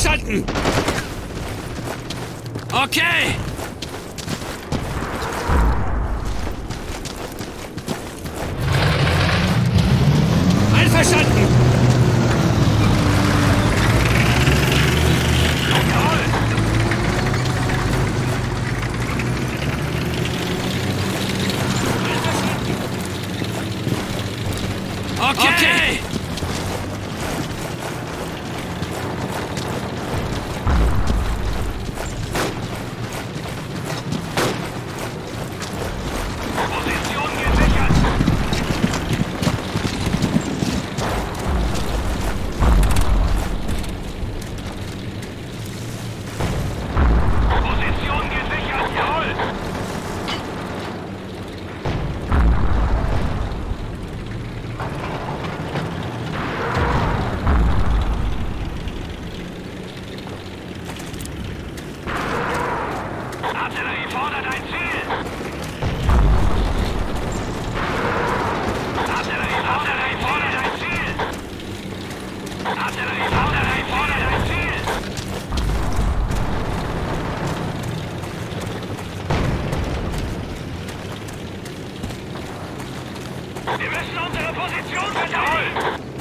Freischalten! Okay! Wir müssen unsere Position wiederholen!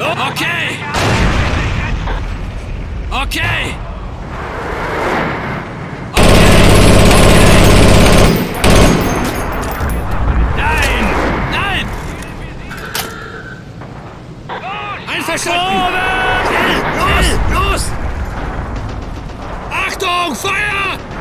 Okay! Okay! Verschoben! Los! Los! Achtung! Feuer!